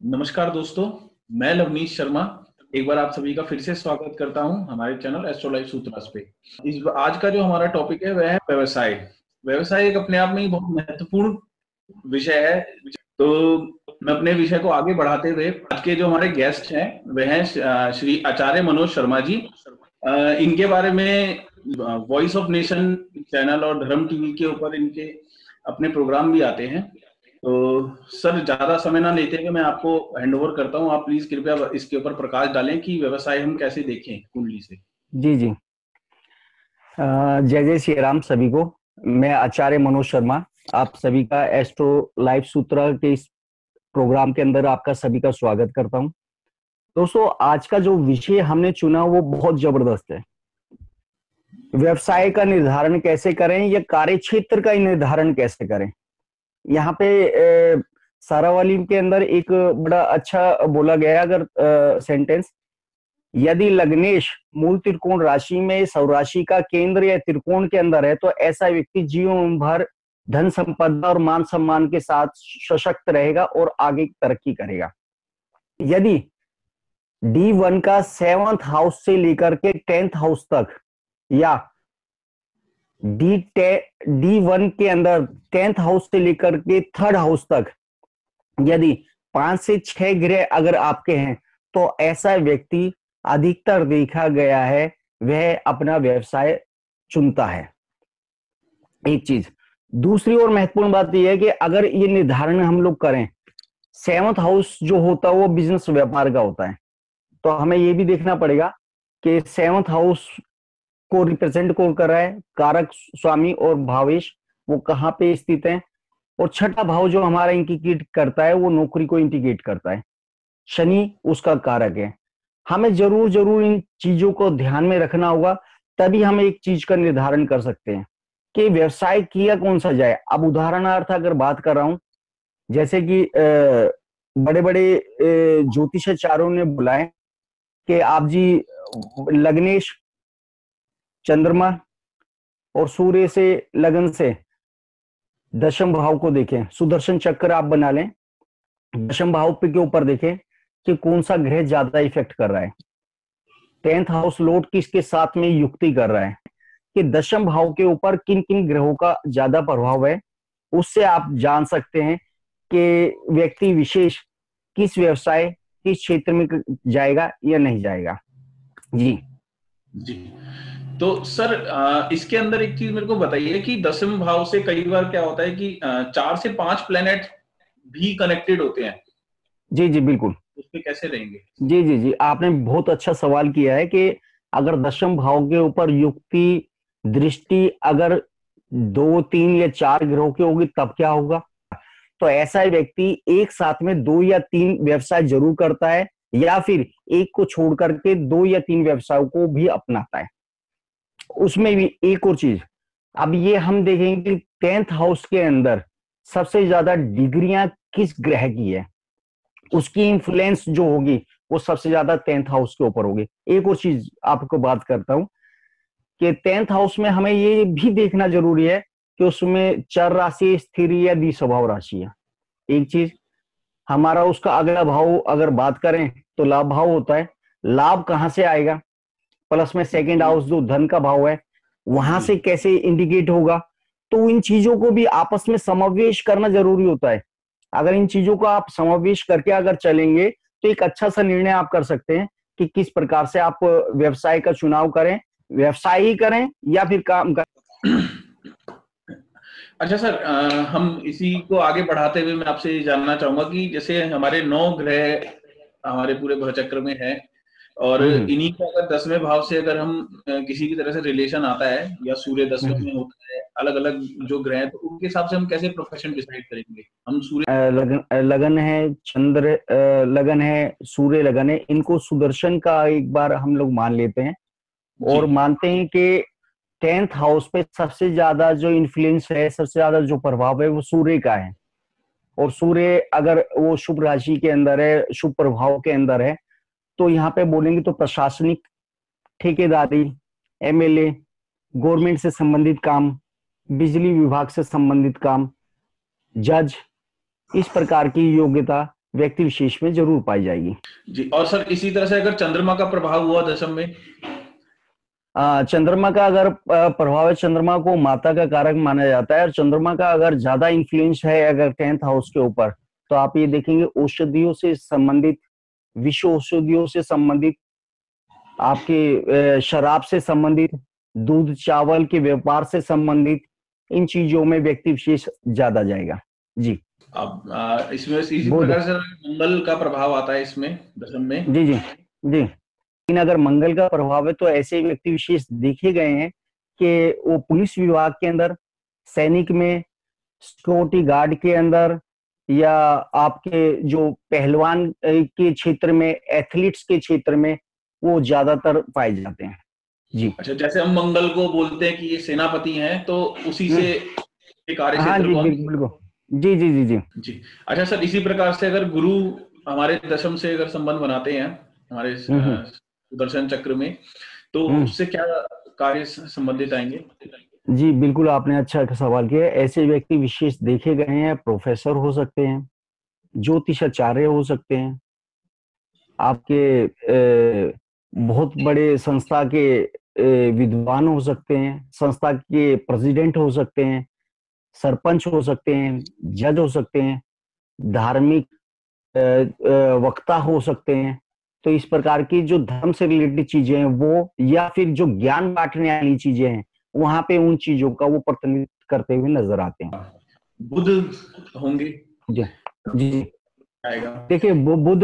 नमस्कार दोस्तों, मैं लवनीश शर्मा। एक बार आप सभी का फिर से स्वागत करता हूँ हमारे चैनल एस्ट्रोलाइफ सूत्रास पे। इस आज का जो हमारा टॉपिक है, वह है व्यवसाय। व्यवसाय एक अपने आप में ही बहुत महत्वपूर्ण विषय है। तो मैं अपने विषय को आगे बढ़ाते हुए आज के जो हमारे गेस्ट हैं, वह हैं श्री आचार्य मनोज शर्मा जी। इनके बारे में वॉइस ऑफ़ नेशन चैनल और धर्म टीवी के ऊपर इनके अपने प्रोग्राम भी आते हैं। तो सर, ज़्यादा समय ना लेते हुए मैं आपको हैंड ओवर करता हूँ। आप प्लीज़ कृपया इसके ऊपर प्रकाश डालें कि व्यवसाय हम कैसे देखें कुंडली से। जी जी। जय जय श्री राम सभी को। मैं आचार्य मनोज शर्मा, आप सभी का एस्ट्रो लाइफ सूत्र के इस प्रोग्राम के अंदर आपका सभी का स्वागत करता हूँ। दोस्तों, आज का जो विषय हमने चुना वो बहुत ज़बरदस्त है। व्यवसाय का निर्धारण कैसे करें या कार्य क्षेत्र का निर्धारण कैसे करें? यहाँ पे सारा सारावाली के अंदर एक बड़ा अच्छा बोला गया अगर सेंटेंस यदि लग्नेश मूल त्रिकोण राशि में सौराशि का केंद्र या त्रिकोण के अंदर है तो ऐसा व्यक्ति जीवन भर धन संपदा और मान सम्मान के साथ सशक्त रहेगा और आगे तरक्की करेगा। यदि डी वन का सेवंथ हाउस से लेकर के टेंथ हाउस तक, या डी डी वन के अंदर टेंथ हाउस से लेकर के थर्ड हाउस तक, यदि पाँच से छह ग्रह अगर आपके हैं तो ऐसा व्यक्ति अधिकतर देखा गया है, वह अपना व्यवसाय चुनता है। एक चीज़, दूसरी और महत्वपूर्ण बात यह है कि अगर ये निर्धारण हम लोग करें सेवंथ हाउस जो होता है वो बिज़नेस व्यापार का होता है। तो हमें ये भी देखना पड़ेगा कि सेवंथ हाउस को रिप्रेजेंट कौन कर रहा है? कारक स्वामी और भावेश, वो कहाँ पे स्थित है? और छठा भाव जो हमारा इंडिकेट करता है, वो नौकरी को इंडिकेट करता है। शनि उसका कारक है। हमें ज़रूर ज़रूर इन चीज़ों को ध्यान में रखना होगा, तभी हम एक चीज़ का निर्धारण कर सकते हैं कि व्यवसाय किया कौन सा जाए। अब उदाहरणार्थ अगर बात कर रहा हूँ, जैसे कि बड़े बड़े ज्योतिषाचार्यों ने बुलाए कि आप जी, लग्नेश, चंद्रमा और सूर्य से, लगन से दशम भाव को देखें। सुदर्शन चक्र आप बना लें। दशम भाव पे के ऊपर देखें कि कौन सा ग्रह ज़्यादा इफ़ेक्ट कर रहा है। टेंथ हाउस लोड किसके साथ में युक्ति कर रहा है? कि दशम भाव के ऊपर किन किन ग्रहों का ज़्यादा प्रभाव है, उससे आप जान सकते हैं कि व्यक्ति विशेष किस व्यवसाय किस क्षेत्र में जाएगा या नहीं जाएगा। जी। जी। तो सर इसके अंदर एक चीज़ मेरे को बताइए कि दसम भाव से कई बार क्या होता है कि चार से पाँच प्लेनेट भी कनेक्टेड होते हैं। जी जी बिल्कुल। उस पर कैसे रहेंगे? जी जी जी। आपने बहुत अच्छा सवाल किया है कि अगर दशम भाव के ऊपर युक्ति दृष्टि अगर दो तीन या चार ग्रहों की होगी तब क्या होगा? तो ऐसा व्यक्ति एक साथ में दो या तीन व्यवसाय ज़रूर करता है, या फिर एक को छोड़ करके दो या तीन व्यवसायों को भी अपनाता है। उसमें भी एक और चीज़, अब ये हम देखेंगे कि टेंथ हाउस के अंदर सबसे ज़्यादा डिग्रियाँ किस ग्रह की है, उसकी इंफ्लुएंस जो होगी वो सबसे ज़्यादा टेंथ हाउस के ऊपर होगी। एक और चीज़ आपको बात करता हूँ कि टेंथ हाउस में हमें ये भी देखना ज़रूरी है कि उसमें चर राशि स्थिर या दी स्वभाव राशि है। एक चीज़ हमारा उसका अगला भाव अगर बात करें तो लाभ भाव होता है। लाभ कहाँ से आएगा? प्लस में सेकेंड हाउस जो धन का भाव है वहाँ से कैसे इंडिकेट होगा? तो इन चीज़ों को भी आपस में समावेश करना ज़रूरी होता है। अगर इन चीज़ों को आप समावेश करके अगर चलेंगे तो एक अच्छा सा निर्णय आप कर सकते हैं कि किस प्रकार से आप व्यवसाय का चुनाव करें। व्यवसाय ही करें या फिर काम करें। अच्छा सर आ, हम इसी को आगे बढ़ाते हुए मैं आपसे जानना चाहूँगा कि जैसे हमारे नौ ग्रह हमारे पूरे भवचक्र में है और हम्म। इन्हीं का अगर दसवें भाव से अगर हम किसी भी तरह से रिलेशन आता है या सूर्य दसवें हम्म। में होता है अलग अलग जो ग्रह तो उनके हिसाब से हम कैसे प्रोफेशन डिसाइड करेंगे हम सूर्य लगन लगन है चंद्र लगन है सूर्य लगन है इनको सुदर्शन का एक बार हम लोग मान लेते हैं और मानते हैं कि टेंथ हाउस पे सबसे ज़्यादा जो इन्फ्लुएंस है, सबसे ज़्यादा जो प्रभाव है, वो सूर्य का है। और सूर्य अगर वो शुभ राशि के अंदर है, शुभ प्रभाव के अंदर है तो यहाँ पे बोलेंगे तो प्रशासनिक ठेकेदारी एमएलए गवर्नमेंट से संबंधित काम, बिजली विभाग से संबंधित काम, जज, इस प्रकार की योग्यता व्यक्ति विशेष में ज़रूर पाई जाएगी। जी, और सर, इसी तरह से अगर चंद्रमा का प्रभाव हुआ दशम में चंद्रमा का अगर प्रभाव है चंद्रमा को माता का कारक माना जाता है और चंद्रमा का अगर ज़्यादा इन्फ्लुएंस है अगर टेंथ हाउस के ऊपर तो आप ये देखेंगे औषधियों से संबंधित विश्व औषधियों से संबंधित आपके शराब से संबंधित दूध चावल के व्यापार से संबंधित इन चीज़ों में व्यक्ति विशेष ज़्यादा जाएगा। जी। अब इसमें इसी प्रकार से मंगल का प्रभाव आता है इसमें दशम में। जी जी। जी। लेकिन अगर मंगल का प्रभाव है तो ऐसे व्यक्ति विशेष देखे गए हैं कि वो पुलिस विभाग के अंदर सैनिक में सिक्योरिटी गार्ड के अंदर या आपके जो पहलवान के क्षेत्र में एथलीट्स के क्षेत्र में वो ज़्यादातर पाए जाते हैं। जी। अच्छा जैसे हम मंगल को बोलते हैं कि ये सेनापति हैं तो उसी से हम्म। कार्य हाँ जी बिल्कुल जी जी जी जी। जी। अच्छा सर इसी प्रकार से अगर गुरु हमारे दशम से अगर संबंध बनाते हैं हमारे हम्म, हम्म। सुदर्शन चक्र में। तो हम्म। उससे क्या कार्य संबंधित आएँगे? जी बिल्कुल आपने अच्छा सवाल किया ऐसे व्यक्ति विशेष देखे गए हैं प्रोफेसर हो सकते हैं ज्योतिषाचार्य हो सकते हैं। आपके बहुत बड़े संस्था के विद्वान हो सकते हैं संस्था के प्रेसिडेंट हो सकते हैं सरपंच हो सकते हैं जज हो सकते हैं धार्मिक वक्ता हो सकते हैं। तो इस प्रकार की जो धर्म से रिलेटेड चीज़ें हैं वो या फिर जो ज्ञान बांटने वाली चीज़ें हैं वहाँ पे उन चीज़ों का वो प्रतिनिधित्व करते हुए नज़र आते हैं। बुद्ध होंगे? जी। जी देखिए बुद्ध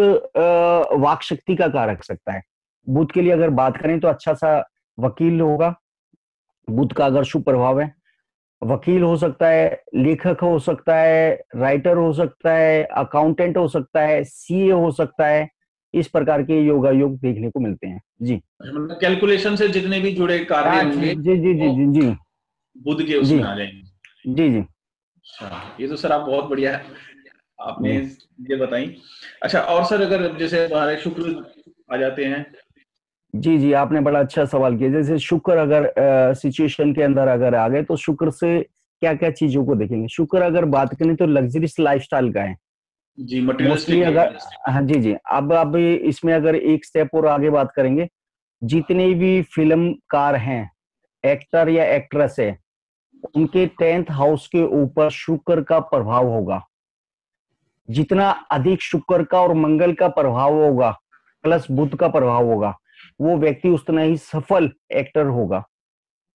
वाक शक्ति का कारक सकता है। बुद्ध के लिए अगर बात करें तो अच्छा सा वकील होगा। बुद्ध का अगर शुभ प्रभाव है वकील हो सकता है लेखक हो सकता है राइटर हो सकता है अकाउंटेंट हो सकता है सीए हो सकता है इस प्रकार के योगा योग देखने को मिलते हैं। जी। मतलब कैलकुलेशन से जितने भी जुड़े कार्य हाँ, होंगे जी जी जी जी जी। बुद्ध के उसमें आ जाएँगे। जी जी। अच्छा ये तो सर आप बहुत बढ़िया है आपने ये बताई। अच्छा और सर अगर जैसे हमारे शुक्र आ जाते हैं। जी जी आपने बड़ा अच्छा सवाल किया। जैसे शुक्र अगर सिचुएशन के अंदर अगर आ गए तो शुक्र से क्या क्या चीज़ों को देखेंगे? शुक्र अगर बात करें तो लग्जरीस लाइफस्टाइल का है। जी मोस्टली अगर हाँ जी जी। अब अब इसमें अगर एक स्टेप और आगे बात करेंगे जितने भी फिल्मकार हैं एक्टर या एक्ट्रेस है उनके टेंथ हाउस के ऊपर शुक्र का प्रभाव होगा। जितना अधिक शुक्र का और मंगल का प्रभाव होगा प्लस बुद्ध का प्रभाव होगा वो व्यक्ति उतना ही सफल एक्टर होगा।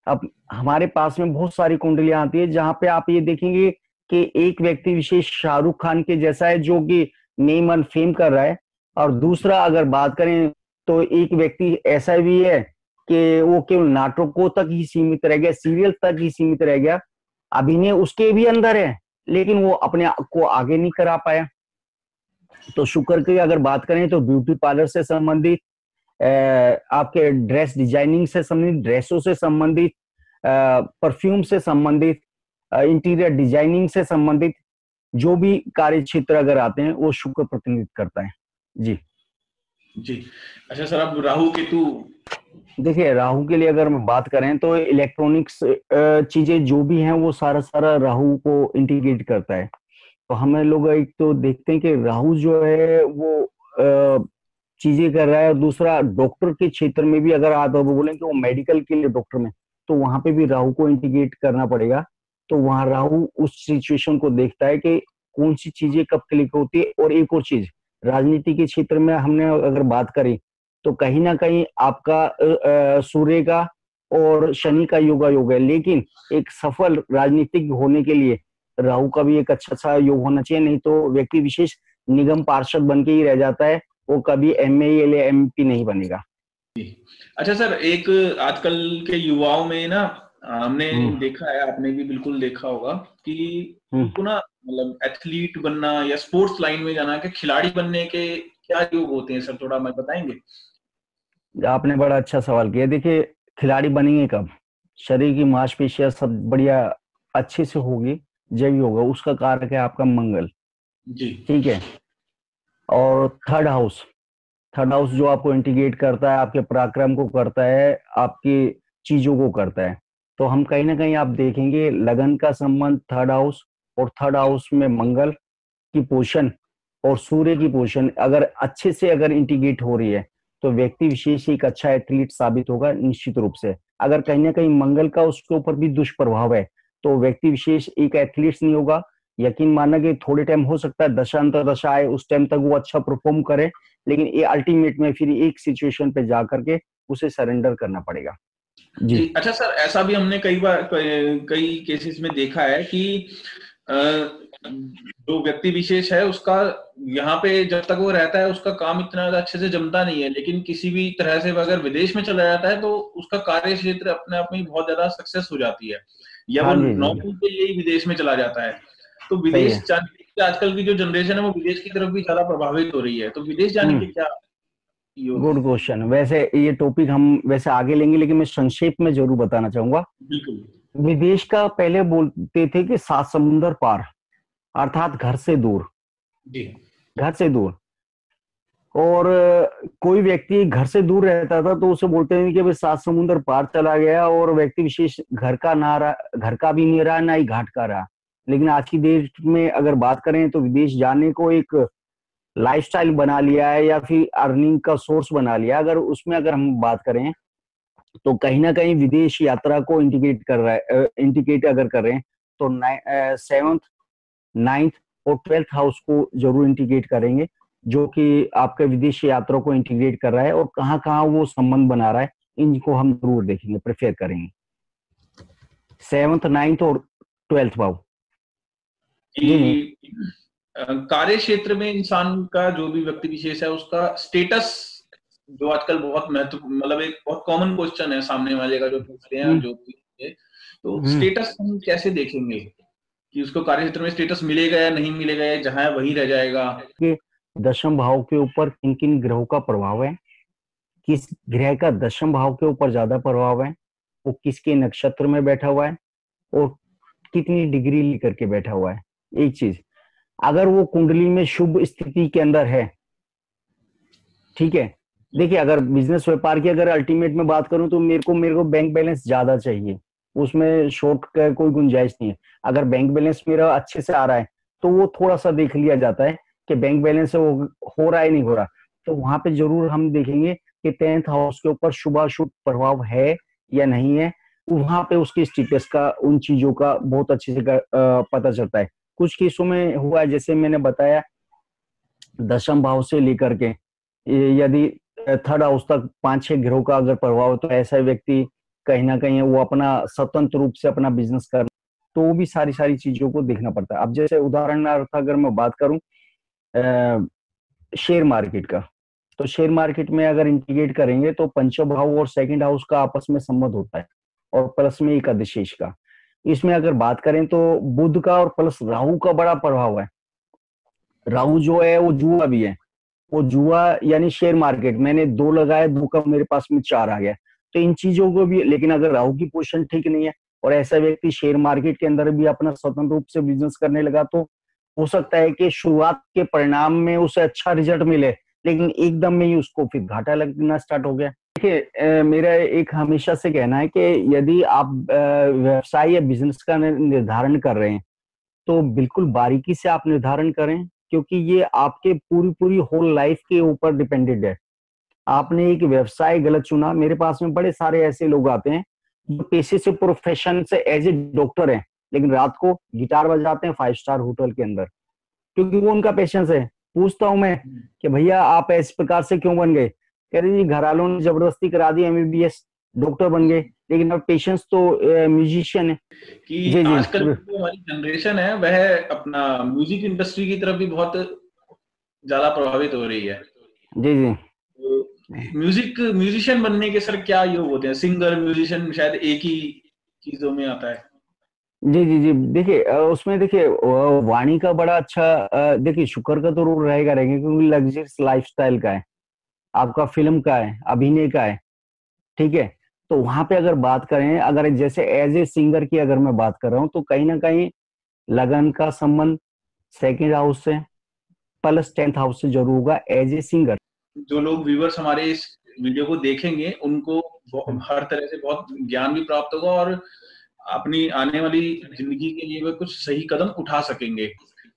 अब हमारे पास में बहुत सारी कुंडलियाँ आती है जहाँ पे आप ये देखेंगे कि एक व्यक्ति, विशेष शाहरुख खान के जैसा है, जो कि नेम एंड फेम कर रहा है। और दूसरा अगर बात करें तो एक व्यक्ति ऐसा भी है कि वो केवल नाटकों तक ही सीमित रह गया सीरियल तक ही सीमित रह गया। अभिनय उसके भी अंदर है, लेकिन वो अपने को आगे नहीं करा पाया। तो शुक्र की अगर बात करें तो ब्यूटी पार्लर से संबंधित आपके ड्रेस डिज़ाइनिंग से संबंधित, ड्रेसों से संबंधित परफ्यूम से संबंधित इंटीरियर डिज़ाइनिंग से संबंधित जो भी कार्य क्षेत्र अगर आते हैं वो शुक्र प्रतिनिधित्व करता है। जी। जी। अच्छा सर अब राहु केतु देखिए राहु के लिए अगर हम बात करें तो इलेक्ट्रॉनिक्स चीज़ें जो भी हैं वो सारा सारा राहु को इंटीग्रेट करता है। तो हमें लोग एक तो देखते हैं कि राहु जो है वो चीज़ें कर रहा है और दूसरा डॉक्टर के क्षेत्र में भी अगर आप बोले कि वो मेडिकल के लिए डॉक्टर में तो वहाँ पे भी राहु को इंटीग्रेट करना पड़ेगा। तो वहाँ राहु उस सिचुएशन को देखता है कि कौन सी चीज़ें कब क्लिक होती है और एक और चीज़, राजनीति के क्षेत्र में हमने अगर बात करी तो कहीं ना कहीं आपका सूर्य का और शनि का योगा योग है। लेकिन एक सफल राजनीतिक होने के लिए राहु का भी एक अच्छा सा योग होना चाहिए, नहीं तो व्यक्ति विशेष निगम पार्षद बन के ही रह जाता है, वो कभी एम या एम नहीं बनेगा। अच्छा सर, एक आजकल के युवाओं में ना हमने हम्म। देखा है आपने भी बिल्कुल देखा होगा कि हम्म। ना मतलब एथलीट बनना या स्पोर्ट्स लाइन में जाना के खिलाड़ी बनने के क्या योग होते हैं सर थोड़ा मैं बताएँगे? आपने बड़ा अच्छा सवाल किया। देखिए खिलाड़ी बनेंगे कब? शरीर की मांसपेशियाँ सब बढ़िया अच्छे से होगी जब ही होगा उसका कारक है आपका मंगल। जी। ठीक है? और थर्ड हाउस थर्ड हाउस जो आपको इंटीग्रेट करता है आपके पराक्रम को करता है आपकी चीज़ों को करता है। तो हम कहीं ना कहीं आप देखेंगे, लगन का संबंध थर्ड हाउस और थर्ड हाउस में मंगल की पोषण और सूर्य की पोषण अगर अच्छे से अगर इंटीग्रेट हो रही है तो व्यक्ति विशेष एक अच्छा एथलीट साबित होगा निश्चित रूप से। अगर कहीं ना कहीं मंगल का उसके ऊपर भी दुष्प्रभाव है तो व्यक्ति विशेष एक एथलीट नहीं होगा। यकीन माना कि थोड़े टाइम हो सकता है, दशा अंतर दशा आए, उस टाइम तक वो अच्छा परफॉर्म करे, लेकिन ये अल्टीमेट में फिर एक सिचुएशन पे जा करके उसे सरेंडर करना पड़ेगा। जी। अच्छा सर ऐसा भी हमने कई बार कई केसेस में देखा है कि जो व्यक्ति विशेष है उसका यहाँ पे जब तक वो रहता है उसका काम इतना ज़्यादा अच्छे से जमता नहीं है लेकिन किसी भी तरह से अगर विदेश में चला जाता है तो उसका कार्य क्षेत्र अपने आप में बहुत ज़्यादा सक्सेस हो जाती है। या वो हाँ नौकरी के लिए विदेश में चला जाता है। तो विदेश जाने आजकल की जो जनरेशन है वो विदेश की तरफ़ भी ज़्यादा प्रभावित हो रही है। तो विदेश जाने हम्म। के क्या गुड क्वेश्चन वैसे ये टॉपिक हम वैसे आगे लेंगे लेकिन मैं संक्षेप में ज़रूर बताना चाहूँगा। विदेश का पहले बोलते थे कि सात समुन्द्र पार अर्थात घर से दूर। जी। घर से दूर। और कोई व्यक्ति घर से दूर रहता था तो उसे बोलते हैं कि भाई सात समुन्द्र पार चला गया और व्यक्ति विशेष घर का ना रहा घर का भी नहीं रहा ना ही घाट का रहा। लेकिन आज की डेट में अगर बात करें तो विदेश जाने को एक लाइफस्टाइल बना लिया है या फिर अर्निंग का सोर्स बना लिया अगर उसमें अगर हम बात करें तो कहीं ना कहीं विदेश यात्रा को इंडिकेट कर रहा है इंडिकेट अगर कर रहे हैं तो सेवंथ नाइन्थ और ट्वेल्थ हाउस को ज़रूर इंटीग्रेट करेंगे, जो कि आपके विदेश यात्रा को इंटीग्रेट कर रहा है और कहाँ कहाँ वो संबंध बना रहा है, इनको हम ज़रूर देखेंगे प्रेफर करेंगे। सेवंथ नाइन्थ और ट्वेल्थ भाव। कार्य क्षेत्र में इंसान का जो भी व्यक्ति विशेष है उसका स्टेटस जो आजकल बहुत महत्व मतलब एक बहुत कॉमन क्वेश्चन है सामने वाले का जो पूछते हैं हम्म। जो तो स्टेटस हम्म। हम कैसे देखेंगे कि उसको कार्य क्षेत्र में स्टेटस मिलेगा या नहीं मिलेगा या जहाँ है वही रह जाएगा? दशम भाव के ऊपर किन किन ग्रहों का प्रभाव है? किस ग्रह का दशम भाव के ऊपर ज़्यादा प्रभाव है? वो किसके नक्षत्र में बैठा हुआ है? और कितनी डिग्री लेकर के बैठा हुआ है? एक चीज़ अगर वो कुंडली में शुभ स्थिति के अंदर है, ठीक है? देखिए, अगर बिज़नेस व्यापार की अगर अल्टीमेट में बात करूँ तो मेरे को मेरे को बैंक बैलेंस ज़्यादा चाहिए। उसमें शॉर्ट का कोई गुंजाइश नहीं है। अगर बैंक बैलेंस मेरा अच्छे से आ रहा है तो वो थोड़ा सा देख लिया जाता है कि बैंक बैलेंस वो हो रहा है नहीं हो रहा। तो वहाँ पे ज़रूर हम देखेंगे कि टेंथ हाउस के ऊपर शुभ शुभ प्रभाव है या नहीं है। वहाँ पे उसकी स्टेटस का, उन चीज़ों का बहुत अच्छे से पता चलता है। कुछ केसों में हुआ जैसे मैंने बताया दशम भाव से लेकर के। यदि थर्ड हाउस तक पाँच छह ग्रहों का अगर प्रभाव तो ऐसा व्यक्ति कहीं ना कहीं वो अपना स्वतंत्र रूप से अपना बिज़नेस कर तो वो भी सारी सारी चीज़ों को देखना पड़ता है। अब जैसे उदाहरण अगर मैं बात करूँ शेयर मार्केट का तो शेयर मार्केट में अगर इंटीग्रेट करेंगे तो पंचम भाव और सेकंड हाउस का आपस में संबंध होता है, और प्लस में एक अधिशेष का। इसमें अगर बात करें तो बुद्ध का और प्लस राहु का बड़ा प्रभाव है। राहु जो है, वो जुआ भी है। वो जुआ यानी शेयर मार्केट, मैंने दो लगाए दो का मेरे पास में चार आ गया। तो इन चीज़ों को भी, लेकिन अगर राहु की पोजिशन ठीक नहीं है और ऐसा व्यक्ति शेयर मार्केट के अंदर भी अपना स्वतंत्र रूप से बिज़नेस करने लगा तो हो सकता है कि शुरुआत के परिणाम में उसे अच्छा रिज़ल्ट मिले, लेकिन एकदम में ही उसको फिर घाटा लगना स्टार्ट हो गया। देखिए मेरा एक हमेशा से कहना है कि यदि आप व्यवसाय या बिज़नेस का निर्धारण कर रहे हैं तो बिल्कुल बारीकी से आप निर्धारण करें, क्योंकि ये आपके पूरी पूरी होल लाइफ के ऊपर डिपेंडेड है। आपने एक व्यवसाय गलत चुना। मेरे पास में बड़े सारे ऐसे लोग आते हैं, जो पेशे से प्रोफेशन से एज ए डॉक्टर है, लेकिन रात को गिटार बजाते हैं फाइव स्टार होटल के अंदर, क्योंकि वो उनका पेशेंस है। पूछता हूँ मैं कि भैया आप इस प्रकार से क्यों बन गए? कह रहे जी घर वालों ने ज़बरदस्ती करा दी एमबीबीएस डॉक्टर बन गए लेकिन अब पेशेंस तो म्यूजिशियन है. कि जी, आजकल जो। हमारी जनरेशन है वह अपना म्यूज़िक इंडस्ट्री की तरफ़ भी बहुत ज़्यादा प्रभावित हो रही है। जी जी। म्यूज़िक म्यूजिशियन बनने के सर क्या योग होते हैं? सिंगर म्यूजिशियन शायद एक ही चीज़ों में आता है। जी जी जी। देखिए उसमें देखिए वाणी का बड़ा अच्छा देखिए शुक्र का तो रोल रहेगा रहेगा क्योंकि लग्जरियस लाइफस्टाइल का है। आपका फ़िल्म का है अभिनय का है ठीक है? तो वहाँ पे अगर बात करें अगर जैसे एज ए सिंगर की अगर मैं बात कर रहा हूँ तो कहीं ना कहीं लगन का संबंध सेकेंड हाउस से प्लस टेंथ हाउस से ज़रूर होगा एज ए सिंगर जो लोग व्यूवर्स हमारे इस वीडियो को देखेंगे उनको हर तरह से बहुत ज्ञान भी प्राप्त होगा और अपनी आने वाली ज़िंदगी के लिए वे कुछ सही कदम उठा सकेंगे।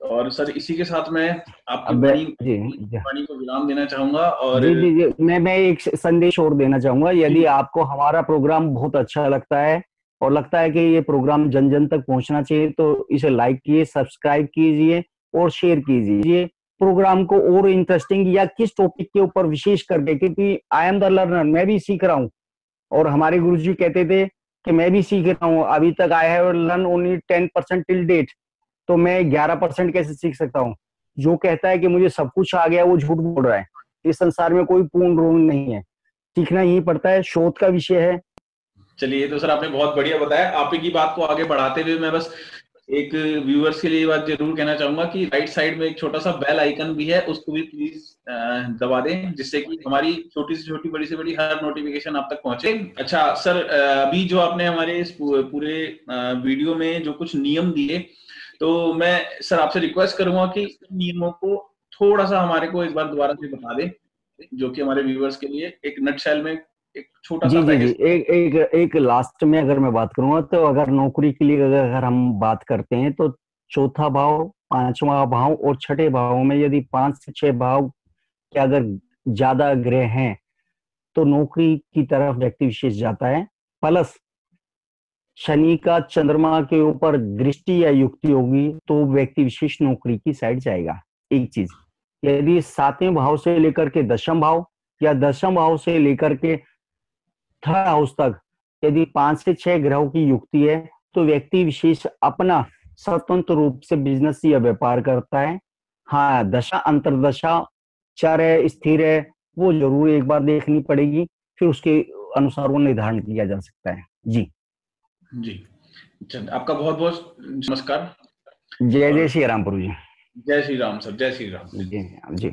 और सर इसी के साथ मैं आपकी वाणी को विराम देना चाहूँगा और जी जी जी। मैं मैं एक संदेश और देना चाहूँगा। यदि आपको हमारा प्रोग्राम बहुत अच्छा लगता है और लगता है कि ये प्रोग्राम जन जन तक पहुँचना चाहिए तो इसे लाइक कीजिए सब्सक्राइब कीजिए और शेयर कीजिए। प्रोग्राम को और इंटरेस्टिंग या किस टॉपिक के ऊपर विशेष करके क्योंकि आई एम द लर्नर मैं भी सीख रहा हूँ। और हमारे गुरु जी कहते थे कि मैं भी सीख रहा हूँ। अभी तक I have learn only ten percent till date तो मैं ग्यारह परसेंट कैसे सीख सकता हूँ? जो कहता है कि मुझे सब कुछ आ गया, वो झूठ बोल रहा है। इस संसार में कोई पूर्ण रोग नहीं है। सीखना ही पड़ता है, शोध का विषय है। चलिए तो सर आपने बहुत बढ़िया बताया। आप की बात को आगे बढ़ाते हुए मैं बस एक व्यूअर्स के लिए बात ज़रूर कहना चाहूँगा कि राइट साइड में एक छोटा सा बेल आइकन भी है, उसको भी प्लीज़ दबा दें, जिससे कि हमारी छोटी से छोटी, बड़ी से बड़ी हर नोटिफिकेशन आप तक पहुँचे। अच्छा सर अभी जो आपने हमारे इस पूरे वीडियो में जो कुछ नियम दिए तो मैं सर आपसे रिक्वेस्ट करूँगा कि नियमों को थोड़ा सा हमारे को एक बार दोबारा से बता दें जो कि हमारे व्यूअर्स के लिए एक नटशेल में एक छोटा जी, सा जी। जी एक एक एक लास्ट में अगर मैं बात करूँगा तो अगर नौकरी के लिए अगर हम बात करते हैं तो चौथा भाव पांचवा भाव और छठे भाव में यदि पाँच से छह भाव के अगर ज़्यादा ग्रह हैं तो नौकरी की तरफ़ व्यक्ति विशेष जाता है प्लस शनि का चंद्रमा के ऊपर दृष्टि या युक्ति होगी तो व्यक्ति विशेष नौकरी की साइड जाएगा। एक चीज़, यदि सातवें भाव से लेकर के दशम भाव या दशम भाव से लेकर के थर्ड हाउस तक यदि पाँच से छह ग्रहों की युक्ति है तो व्यक्ति विशेष अपना स्वतंत्र रूप से बिज़नेस या व्यापार करता है। हाँ दशा अंतरदशा, चर है, स्थिर है, वो ज़रूर एक बार देखनी पड़ेगी, फिर उसके अनुसार वो निर्धारण किया जा सकता है। जी। जी। आपका बहुत बहुत नमस्कार। जय जय श्री राम प्रभु जी। जय श्री राम सर जय श्री राम। जी जी।